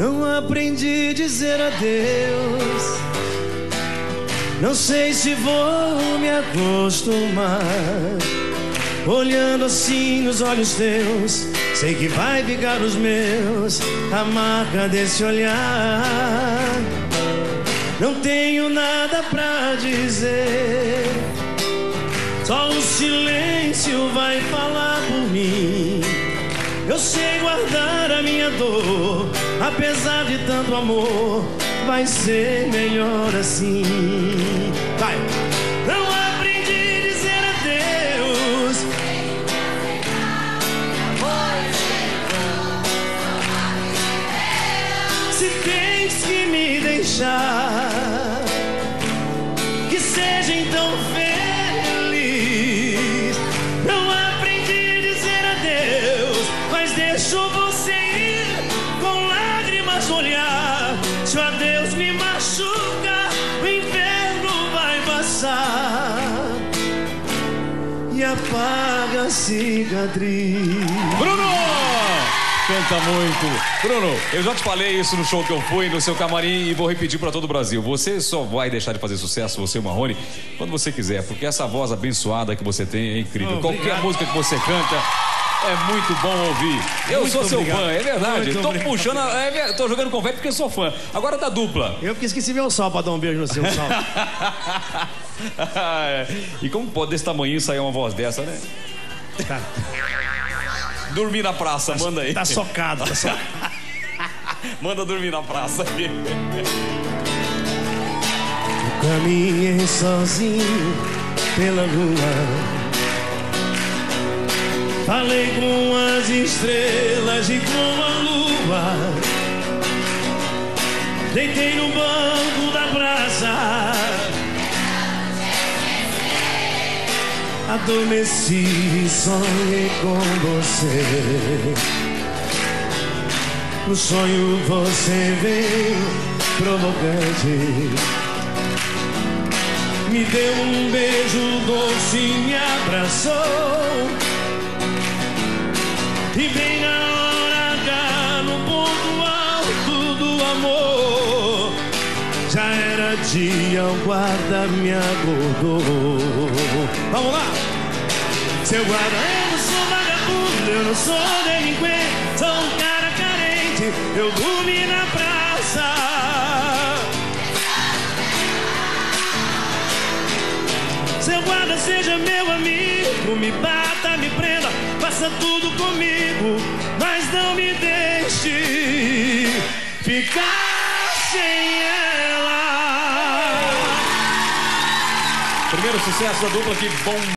Não aprendi a dizer adeus. Não sei se vou me acostumar. Olhando assim nos olhos teus, sei que vai ficar os meus a marca desse olhar. Não tenho nada pra dizer, só o silêncio vai falar por mim. Eu sei guardar a minha dor, apesar de tanto amor, vai ser melhor assim. Vai. Não aprendi a dizer adeus. Se tens que me deixar, deixo você ir com lágrimas no olhar. Se o adeus me machuca, o inverno vai passar e apaga a cicatriz. Bruno! Canta muito. Bruno, eu já te falei isso no show que eu fui, no seu camarim, e vou repetir para todo o Brasil. Você só vai deixar de fazer sucesso, você e o Marrone, quando você quiser, porque essa voz abençoada que você tem é incrível. Oh, Qualquer música que você canta. É muito bom ouvir. Eu Muito sou seu obrigado. fã, é verdade. Muito tô obrigado. puxando, é tô jogando confete porque sou fã. Agora da dupla. Eu que esqueci meu sal pra dar um beijo no seu sal. e como pode desse tamanho sair uma voz dessa, né? Tá. Dormir na praça, manda aí. Tá socado, tá socado. Manda dormir na praça aí. Caminhei sozinho pela rua. Falei com as estrelas e com a lua. Deitei no banco da praça. Adormeci e sonhei com você. No sonho você veio provocante. Me deu um beijo doce e me abraçou. E bem na hora H, no ponto alto do amor, já era dia, o guarda me acordou. Vamos lá! Seu guarda, eu não sou vagabundo, eu não sou delinquente, sou um cara carente, eu dormi na praça. Seu guarda seja meu amigo, me bata, me prenda, faça tudo comigo, mas não me deixe ficar sem ela. Primeiro sucesso da dupla que bom